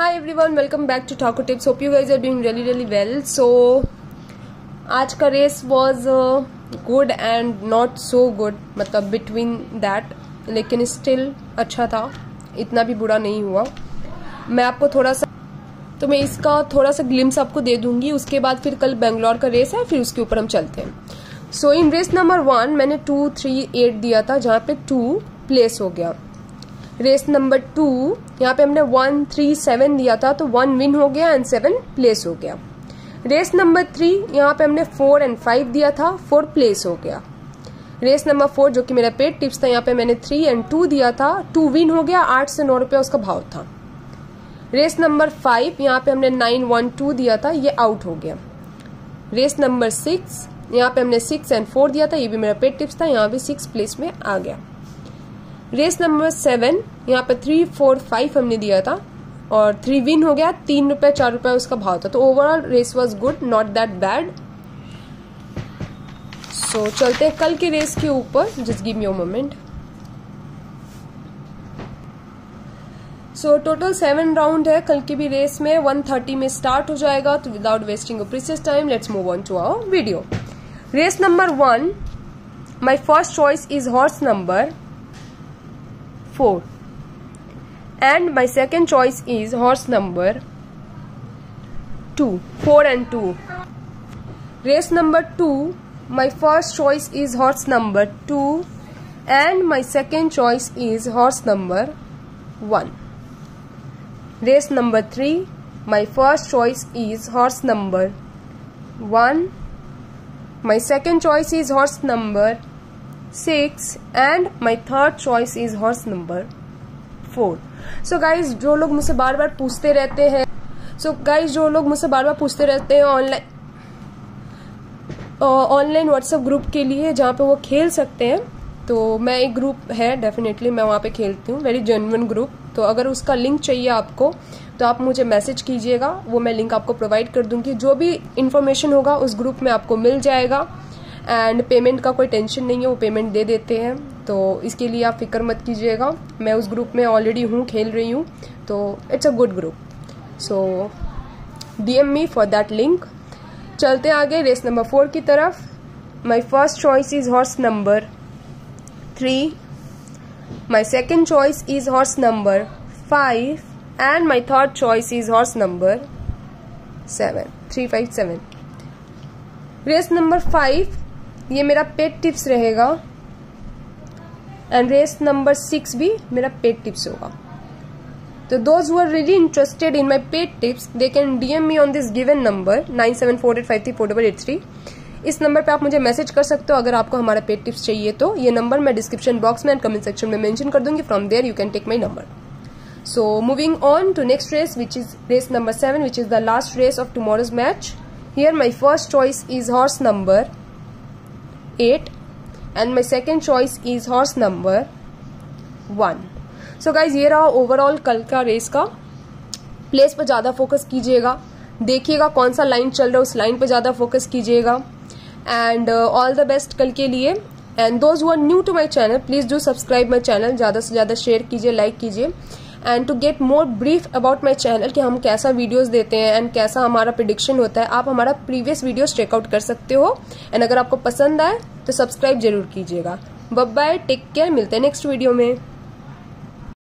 Hi everyone welcome back to Thakur tips hope you guys are doing really really well so आज का race was good and not so good मतलब between that लेकिन still अच्छा था। इतना भी बुरा नहीं हुआ। मैं आपको थोड़ा सा तो मैं इसका थोड़ा सा ग्लिम्स आपको दे दूँगी। उसके बाद फिर कल बेंगलोर का रेस है, फिर उसके ऊपर हम चलते हैं। So in race number one मैंने टू थ्री एट दिया था, जहाँ पे टू प्लेस हो गया। रेस नंबर टू, यहाँ पे हमने वन, थ्री, सेवन दिया था तो वन विन हो गया एंड सेवन प्लेस हो गया। रेस नंबर थ्री, यहाँ पे हमने फोर एंड फाइव दिया था, फोर प्लेस हो गया। रेस नंबर फोर, जो कि मेरा पेड टिप्स था, यहाँ पे मैंने थ्री एंड टू दिया था, टू विन हो गया, आठ से नौ रुपया उसका भाव था। रेस नंबर फाइव, यहाँ पे हमने नाइन, वन, टू दिया था, ये आउट हो गया। रेस नंबर सिक्स, यहाँ पे हमने सिक्स एंड फोर दिया था, ये भी मेरा पेड टिप्स था, यहाँ भी सिक्स प्लेस में आ गया। रेस नंबर सेवन यहाँ पे थ्री फोर फाइव हमने दिया था और थ्री विन हो गया, तीन रुपए, चार रुपए उसका भाव था। तो overall race was good not that bad so चलते हैं कल के रेस के ऊपर just give your moment so total seven round है, कल की भी रेस में वन थर्टी में स्टार्ट हो जाएगा तो without wasting precious time let's move on to our video race number one my first choice is horse number 4 and my second choice is horse number 2 4 and 2 race number 2 my first choice is horse number 2 and my second choice is horse number 1 race number 3 my first choice is horse number 1 my second choice is horse number six and my third choice is horse number four so guys जो लोग मुझसे बार बार पूछते रहते हैं सो so guys जो लोग मुझसे बार बार पूछते रहते हैं ऑनलाइन ऑनलाइन व्हाट्सएप ग्रुप के लिए, जहाँ पे वो खेल सकते हैं तो मैं एक ग्रुप है डेफिनेटली मैं वहाँ पे खेलती हूँ वेरी जेनवन ग्रुप तो अगर उसका लिंक चाहिए आपको तो आप मुझे मैसेज कीजिएगा, वो मैं लिंक आपको प्रोवाइड कर दूँगी. जो भी इन्फॉर्मेशन होगा, उस ग्रुप में आपको मिल जाएगा. एंड पेमेंट का कोई टेंशन नहीं है, वो पेमेंट दे देते हैं। तो इसके लिए आप फ़िक्र मत कीजिएगा। मैं उस ग्रुप में ऑलरेडी हूँ, खेल रही हूँ। तो it's a good group so D M me for that link चलते आगे रेस नंबर फोर की तरफ़। My first choice is horse number three my second choice is horse number five and my third choice is horse number seven three five seven race number five ये मेरा पेट tips रहेगा। And race number six भी मेरा पेट tips होगा। तो those are really interested in my paid tips they can DM me on this given number nine seven four eight five three four double eight three इस number पे आप मुझे message कर सकते हो, अगर आपको हमारा पेड टिप्स चाहिए तो। ये नंबर मैं डिस्क्रिप्शन बॉक्स में एंड कमेंट सेक्शन में मेंशन कर दूँगी। From there you can take my number so moving on to next race which is race number seven which is the last race of tomorrow's match here my first choice is horse number 8 and my second choice is horse number 1 so guys ये रहा overall कल का race का। Place पर ज़्यादा focus कीजिएगा। देखिएगा कौन सा लाइन चल रहा है, उस लाइन पर ज़्यादा फोकस कीजिएगा। एंड ऑल द बेस्ट कल के लिए। And those who are new to my channel please do subscribe my channel ज़्यादा से ज़्यादा शेयर कीजिए लाइक कीजिए। And to get more brief about my channel कि हम कैसा वीडियोस देते हैं एंड कैसा हमारा प्रिडिक्शन होता है, आप हमारा प्रीवियस वीडियोस चेकआउट कर सकते हो। एंड अगर आपको पसंद आए तो सब्सक्राइब ज़रूर कीजिएगा। बब बाय टेक केयर मिलते हैं नेक्स्ट वीडियो में।